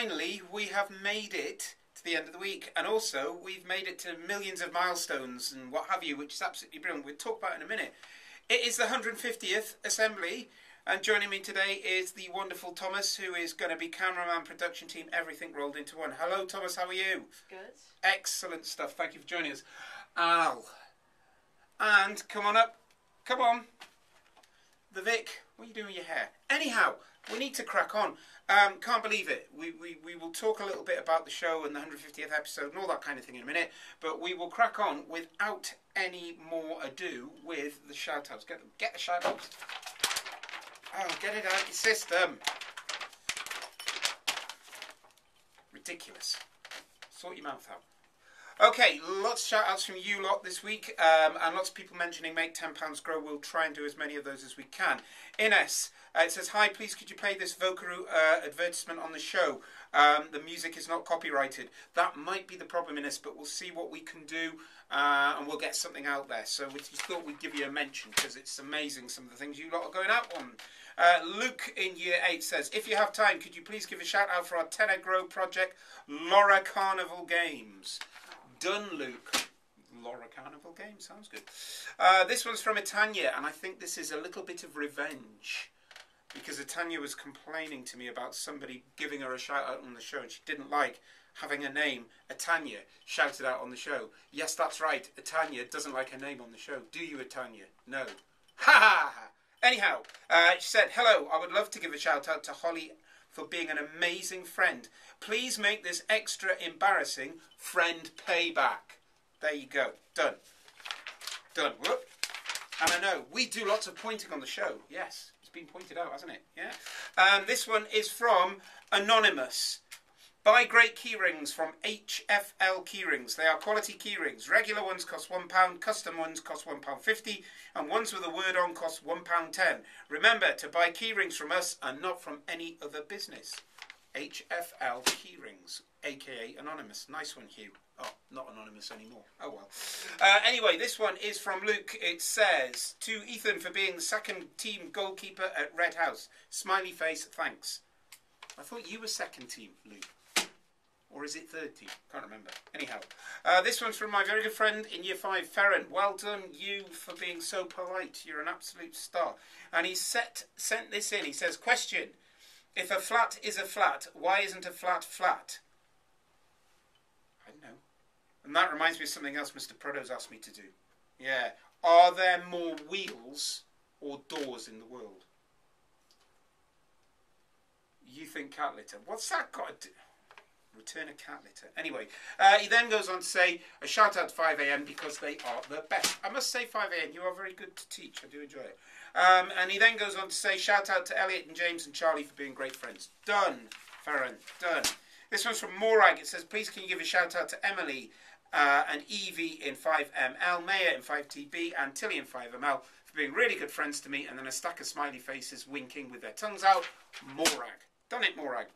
finally, we have made it to the end of the week, and also we've made it to millions of milestones and what have you, which is absolutely brilliant. We'll talk about it in a minute. It is the 150th assembly, and joining me today is the wonderful Thomas, who is going to be cameraman, production team, everything rolled into one. Hello, Thomas. How are you? Good. Excellent stuff. Thank you for joining us, Al. And come on up. Come on. The Vic. What are you doing with your hair? Anyhow, we need to crack on. Um, can't believe it. We, we, we will talk a little bit about the show and the 150th episode and all that kind of thing in a minute, but we will crack on without any more ado with the shout outs. Get, get the shout outs. Oh, get it out of your system. Ridiculous. Sort your mouth out. Okay, lots of shout outs from you lot this week, um, and lots of people mentioning make £10 grow. We'll try and do as many of those as we can. Ines, uh, it says, Hi, please could you play this Vocaroo uh, advertisement on the show? Um, the music is not copyrighted. That might be the problem, Ines, but we'll see what we can do uh, and we'll get something out there. So we just thought we'd give you a mention because it's amazing some of the things you lot are going out on. Uh, Luke in year 8 says, If you have time, could you please give a shout out for our Tenner Grow project, Laura Carnival Games? Done, Luke. Laura Carnival game sounds good. Uh, this one's from Etanya, and I think this is a little bit of revenge because Etanya was complaining to me about somebody giving her a shout out on the show, and she didn't like having her name, Etanya, shouted out on the show. Yes, that's right. Etanya doesn't like her name on the show. Do you, Etanya? No. Ha ha ha. Anyhow, uh, she said, Hello, I would love to give a shout out to Holly for being an amazing friend. Please make this extra embarrassing friend payback. There you go. Done. Done. Whoop. And I know we do lots of pointing on the show. Yes, it's been pointed out, hasn't it? Yeah. Um, this one is from Anonymous. Buy great keyrings from HFL Keyrings. They are quality keyrings. Regular ones cost £1, custom ones cost £1.50, and ones with a word on cost £1.10. Remember to buy keyrings from us and not from any other business. HFL Keyrings, aka Anonymous. Nice one, Hugh. Oh, not Anonymous anymore. Oh well. Uh, anyway, this one is from Luke. It says, To Ethan for being second team goalkeeper at Red House. Smiley face, thanks. I thought you were second team, Luke. Or is it third team? Can't remember. Anyhow, uh, this one's from my very good friend in year five, Ferren. Well done, you, for being so polite. You're an absolute star. And he set, sent this in. He says, Question If a flat is a flat, why isn't a flat flat? I don't know. And that reminds me of something else Mr. Proto's asked me to do. Yeah. Are there more wheels or doors in the world? You think cat litter. What's that got to do? Return a cat litter. Anyway, uh, he then goes on to say a shout out to 5am because they are the best. I must say, 5am, you are very good to teach. I do enjoy it. Um, and he then goes on to say shout out to Elliot and James and Charlie for being great friends. Done, Farron, done. This one's from Morag. It says, please can you give a shout out to Emily uh, and Evie in 5ml, Maya in 5TB, and Tilly in 5ml for being really good friends to me. And then a stack of smiley faces winking with their tongues out. Morag. Done it, Morag.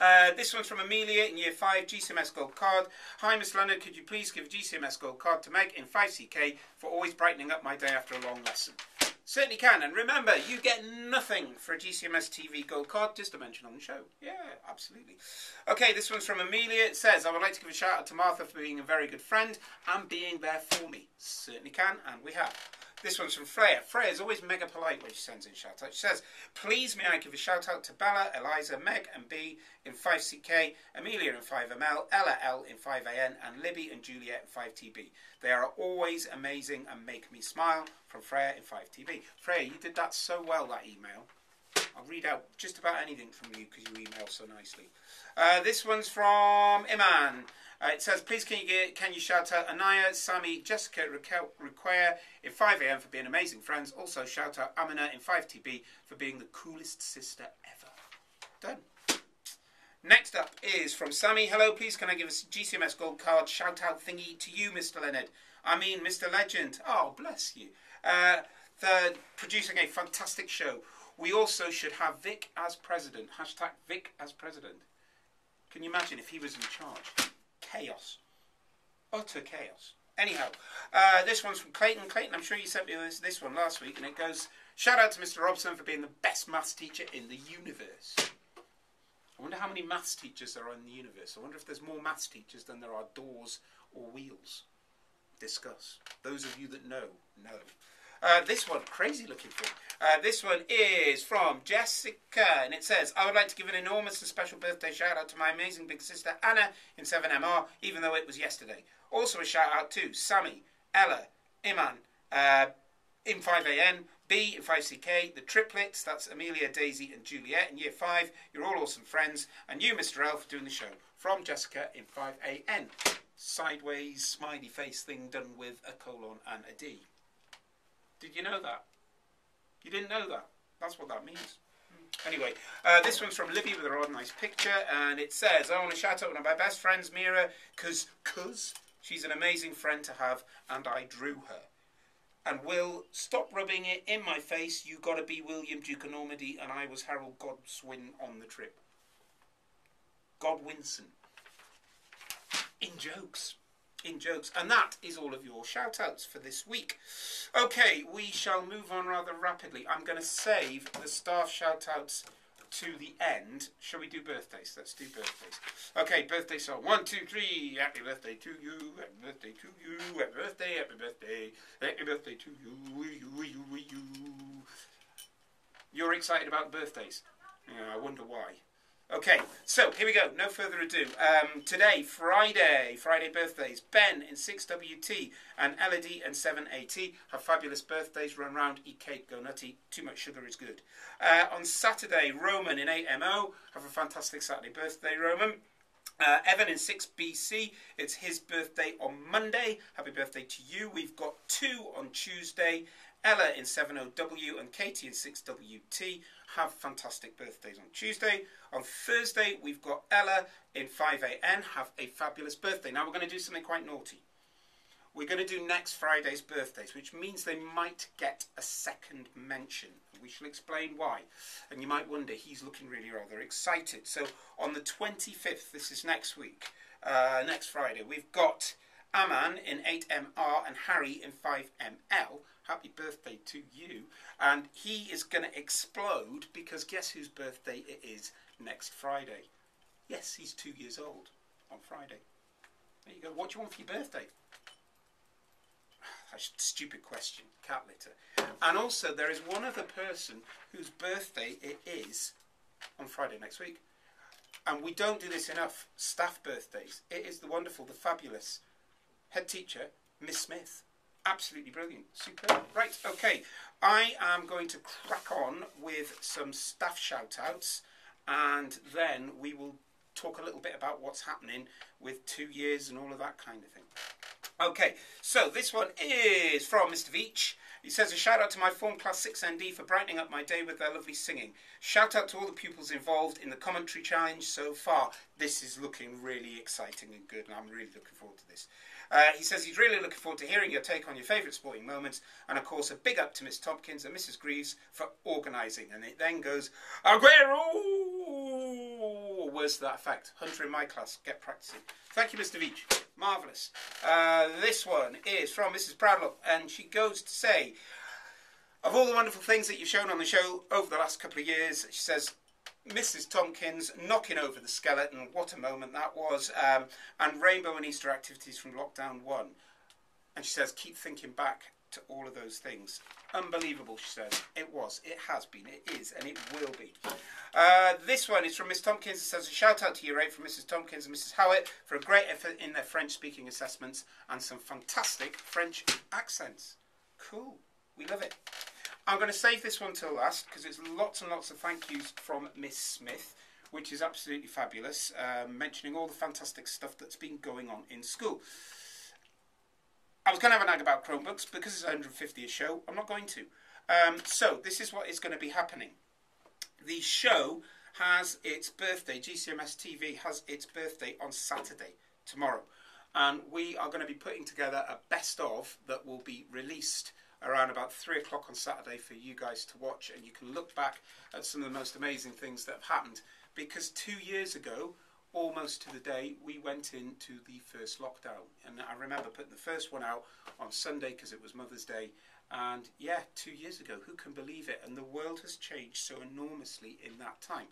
Uh, this one's from Amelia in Year 5, GCMS Gold Card. Hi, Miss Leonard, could you please give a GCMS Gold Card to Meg in 5CK for always brightening up my day after a long lesson? Certainly can. And remember, you get nothing for a GCMS TV Gold Card, just a mention on the show. Yeah, absolutely. Okay, this one's from Amelia. It says, I would like to give a shout out to Martha for being a very good friend and being there for me. Certainly can, and we have. This one's from Freya. Freya's always mega polite when she sends in shout outs. She says, Please may I give a shout out to Bella, Eliza, Meg and B in 5CK, Amelia in 5ML, Ella L in 5AN, and Libby and Juliet in 5TB. They are always amazing and make me smile from Freya in 5TB. Freya, you did that so well, that email. I'll read out just about anything from you because you email so nicely. Uh, this one's from Iman. Uh, it says, please can you get, can you shout out Anaya, Sami, Jessica, Raquel, Require in 5am for being amazing friends. Also shout out Amina in 5TB for being the coolest sister ever. Done. Next up is from Sammy. Hello, please can I give a GCMS gold card shout out thingy to you, Mr. Leonard? I mean, Mr. Legend. Oh, bless you. Uh, they're producing a fantastic show. We also should have Vic as president. Hashtag Vic as president. Can you imagine if he was in charge? chaos. Utter chaos. Anyhow, uh, this one's from Clayton. Clayton, I'm sure you sent me this, this one last week, and it goes, Shout out to Mr. Robson for being the best maths teacher in the universe. I wonder how many maths teachers there are in the universe. I wonder if there's more maths teachers than there are doors or wheels. Discuss. Those of you that know, know. Uh, this one, crazy looking thing. Uh, this one is from Jessica, and it says, I would like to give an enormous and special birthday shout out to my amazing big sister Anna in 7MR, even though it was yesterday. Also, a shout out to Sammy, Ella, Iman, uh, in 5AN, B in 5CK, the triplets, that's Amelia, Daisy, and Juliet in year 5. You're all awesome friends. And you, Mr. L, for doing the show. From Jessica in 5AN. Sideways smiley face thing done with a colon and a D. Did you know that? You didn't know that? That's what that means. Anyway, uh, this one's from Libby with a rather nice picture, and it says, I want to shout out one of my best friends, Mira, because cause she's an amazing friend to have, and I drew her. And Will, stop rubbing it in my face. You got to be William Duke of Normandy, and I was Harold Godwin on the trip. Godwinson. In jokes in jokes. And that is all of your shout outs for this week. Okay, we shall move on rather rapidly. I'm going to save the staff shout outs to the end. Shall we do birthdays? Let's do birthdays. Okay, birthday song. One, two, three. Happy birthday to you. Happy birthday to you. Happy birthday. Happy birthday. Happy birthday to you. You, you, you. You're excited about birthdays? Yeah, I wonder why. Okay, so here we go. No further ado. Um, today, Friday, Friday birthdays. Ben in 6WT and Elodie and 7AT have fabulous birthdays. Run round, eat cake, go nutty. Too much sugar is good. Uh, on Saturday, Roman in 8MO have a fantastic Saturday birthday, Roman. Uh, Evan in 6BC, it's his birthday on Monday. Happy birthday to you. We've got two on Tuesday. Ella in 70W and Katie in 6WT have fantastic birthdays on Tuesday. On Thursday, we've got Ella in 5AN have a fabulous birthday. Now, we're going to do something quite naughty. We're going to do next Friday's birthdays, which means they might get a second mention. We shall explain why. And you might wonder, he's looking really rather excited. So, on the 25th, this is next week, uh, next Friday, we've got Aman in 8MR and Harry in 5ML happy birthday to you. And he is going to explode because guess whose birthday it is next Friday? Yes, he's two years old on Friday. There you go. What do you want for your birthday? A stupid question. Cat litter. And also, there is one other person whose birthday it is on Friday next week. And we don't do this enough. Staff birthdays. It is the wonderful, the fabulous head teacher, Miss Smith. Absolutely brilliant. Super. Right, okay. I am going to crack on with some staff shout outs and then we will talk a little bit about what's happening with two years and all of that kind of thing. Okay, so this one is from Mr. Veach. He says a shout out to my form class 6ND for brightening up my day with their lovely singing. Shout out to all the pupils involved in the commentary challenge so far. This is looking really exciting and good, and I'm really looking forward to this. Uh, he says he's really looking forward to hearing your take on your favourite sporting moments, and of course, a big up to Miss Tompkins and Mrs. Greaves for organising. And it then goes, Aguero! Words to that effect. Hunter in my class, get practicing. Thank you, Mr. Veach. Marvellous. Uh, this one is from Mrs. Proudlock, and she goes to say, of all the wonderful things that you've shown on the show over the last couple of years, she says, Mrs. Tompkins knocking over the skeleton. What a moment that was. Um, and Rainbow and Easter activities from Lockdown 1. And she says, keep thinking back to all of those things. Unbelievable, she says. It was, it has been, it is, and it will be. Uh, this one is from Miss Tompkins. It says, a shout out to you, Ray, from Mrs. Tompkins and Mrs. Howitt for a great effort in their French speaking assessments and some fantastic French accents. Cool. We love it. I'm going to save this one till last because it's lots and lots of thank yous from Miss Smith, which is absolutely fabulous, um, mentioning all the fantastic stuff that's been going on in school. Was going to have a nag about Chromebooks because it's 150th show. I'm not going to. Um, so this is what is going to be happening. The show has its birthday. GCMS TV has its birthday on Saturday, tomorrow. And we are going to be putting together a best of that will be released around about three o'clock on Saturday for you guys to watch, and you can look back at some of the most amazing things that have happened. Because two years ago, almost to the day, we went into the first lockdown, and I remember putting the first one out on Sunday because it was Mother's Day. And yeah, two years ago, who can believe it? And the world has changed so enormously in that time.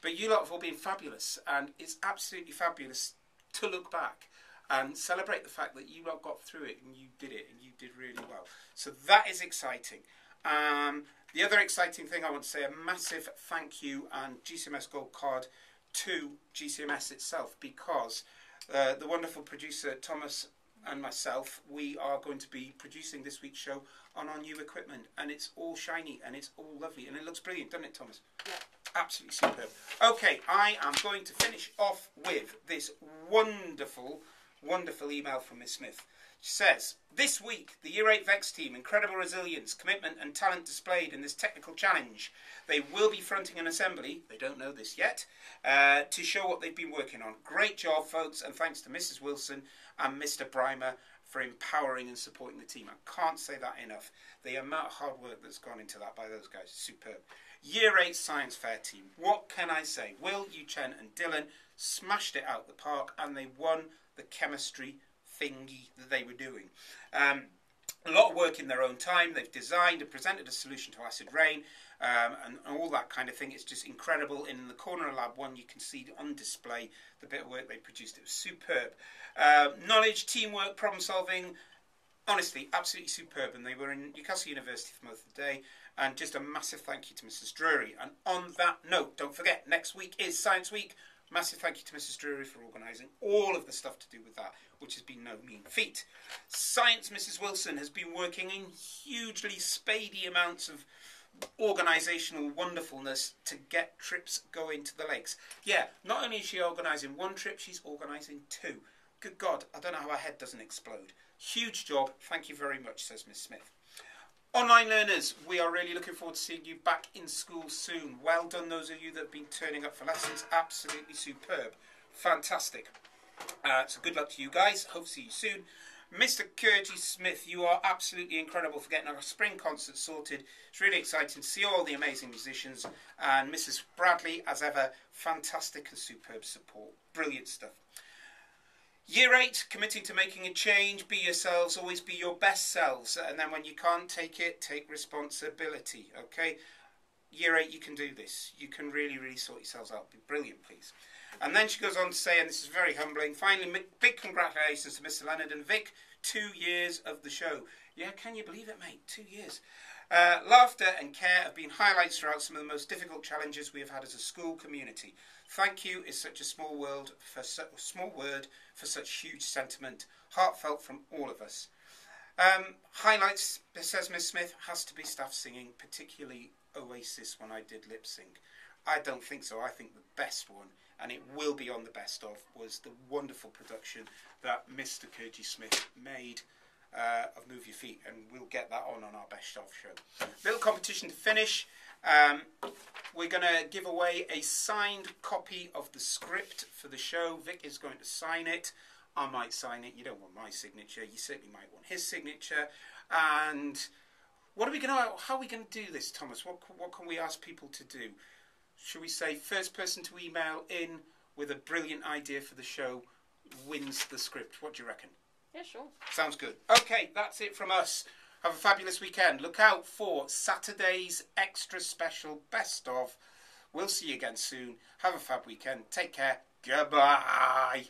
But you lot have all been fabulous, and it's absolutely fabulous to look back and celebrate the fact that you lot got through it and you did it and you did really well. So that is exciting. Um, the other exciting thing I want to say a massive thank you and GCMS Gold Card to GCMS itself because uh, the wonderful producer Thomas and myself, we are going to be producing this week's show on our new equipment, and it's all shiny and it's all lovely and it looks brilliant, doesn't it, Thomas? Yeah. Absolutely superb. Okay, I am going to finish off with this wonderful, wonderful email from Miss Smith. She says, This week, the Year 8 VEX team, incredible resilience, commitment, and talent displayed in this technical challenge. They will be fronting an assembly, they don't know this yet, uh, to show what they've been working on. Great job, folks, and thanks to Mrs. Wilson and Mr. Brimer for empowering and supporting the team. I can't say that enough. The amount of hard work that's gone into that by those guys is superb. Year 8 Science Fair team. What can I say? Will, Chen, and Dylan smashed it out the park and they won the chemistry thingy that they were doing. Um, a lot of work in their own time. They've designed and presented a solution to acid rain um, and, and, all that kind of thing. It's just incredible. in the corner of lab one, you can see on display the bit of work they produced. It was superb. Uh, knowledge, teamwork, problem solving. Honestly, absolutely superb. And they were in Newcastle University for most of the day. And just a massive thank you to Mrs. Drury. And on that note, don't forget, next week is Science Week. Massive thank you to Mrs. Drury for organising all of the stuff to do with that, which has been no mean feat. Science Mrs. Wilson has been working in hugely spady amounts of organisational wonderfulness to get trips going to the lakes. Yeah, not only is she organising one trip, she's organising two. Good God, I don't know how her head doesn't explode. Huge job. Thank you very much, says Miss Smith. Online learners, we are really looking forward to seeing you back in school soon. Well done, those of you that have been turning up for lessons. Absolutely superb. Fantastic. Uh, so good luck to you guys. Hope to see you soon. Mr. Curtis Smith, you are absolutely incredible for getting our spring concert sorted. It's really exciting to see all the amazing musicians. And Mrs. Bradley, as ever, fantastic and superb support. Brilliant stuff. Year eight, committing to making a change, be yourselves, always be your best selves. And then when you can't take it, take responsibility, okay? Year eight, you can do this. You can really, really sort yourselves out. Be brilliant, please. And then she goes on to say, and this is very humbling, finally, big congratulations to Mr. Leonard and Vic, two years of the show. Yeah, can you believe it, mate? Two years. Uh, laughter and care have been highlights throughout some of the most difficult challenges we have had as a school community. Thank you is such a small world for su- small word for such huge sentiment, heartfelt from all of us. Um, highlights, says Miss Smith, has to be staff singing, particularly Oasis when I did lip sync. I don't think so. I think the best one, and it will be on the best of, was the wonderful production that Mr. Kurji Smith made uh, of Move Your Feet, and we'll get that on on our best of show. Little competition to finish. Um, we're going to give away a signed copy of the script for the show. Vic is going to sign it. I might sign it. You don't want my signature. You certainly might want his signature. And what are we going to? How are we going to do this, Thomas? What what can we ask people to do? Should we say first person to email in with a brilliant idea for the show wins the script? What do you reckon? Yeah, sure. Sounds good. Okay, that's it from us. Have a fabulous weekend. Look out for Saturday's extra special best of. We'll see you again soon. Have a fab weekend. Take care. Goodbye.